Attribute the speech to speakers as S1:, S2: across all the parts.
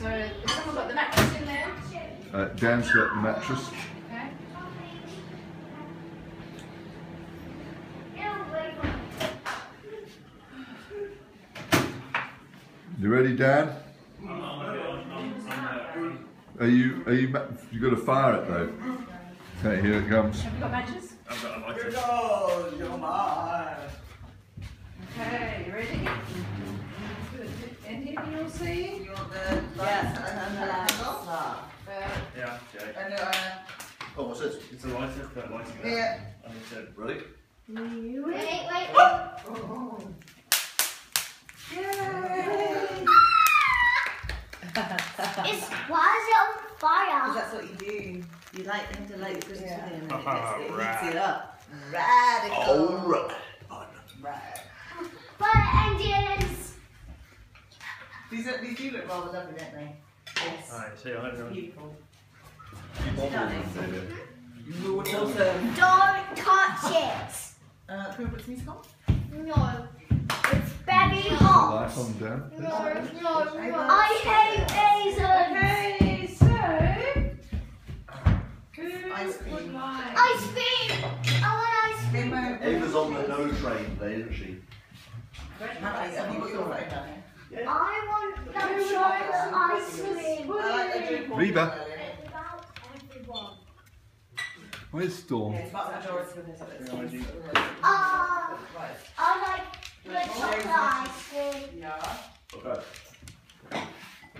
S1: So, has someone got the mattress in there?
S2: Uh, Dan's got the mattress.
S1: Okay.
S2: You ready, Dan? Are you? Are you? ma- You got to fire it though. Okay, here it comes.
S1: Have you got matches?
S3: I've got a lighter.
S4: goes your mind.
S1: Okay, you ready? Good. Anything you'll see?
S4: You want the lights and the handle?
S1: Uh,
S3: Yeah, Jay.
S4: And uh,
S5: Oh, what's this?
S3: It's a lighter, but lighting that.
S4: yeah.
S3: I need to.
S5: Ready?
S6: Wait, wait, oh! It's, why is it on
S4: Because
S6: fire?
S4: that's what you do. You light them to light the Christmas
S1: Yeah.
S4: tree and then it, gets, it
S3: right.
S4: heats it up. Radical.
S5: Alright.
S4: Right.
S6: Fire engines!
S4: These, are, these do look rather lovely, don't they? Yes.
S3: Alright, see you later.
S4: Beautiful. Stunning. Awesome.
S6: Don't touch it!
S4: Uh, can we put some music on?
S6: No. It's very
S2: Light
S6: hot.
S2: on Dan.
S6: No, no, no. I hate raisins!
S1: okay, so. Who
S4: Ice cream.
S6: Ice cream! I want ice cream!
S5: Ava's on the no train today, isn't she?
S4: Have you got your phone down here?
S6: I want the
S1: Who
S6: chocolate
S1: likes
S6: ice cream!
S4: I like the drink one
S2: Reba.
S4: earlier.
S6: It's about everyone.
S2: Where's Storm?
S4: Yeah, it's about the majority of this.
S3: Yeah, I do.
S6: Uh,
S4: Right.
S6: I like the chocolate ice cream.
S4: Yeah.
S5: Okay.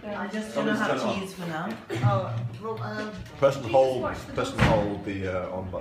S4: I just
S5: Someone's
S4: gonna
S5: turn it
S4: have
S5: on.
S4: for now. Oh, well, um.
S5: Press and hold,
S1: watch the
S5: press and hold the uh, on button.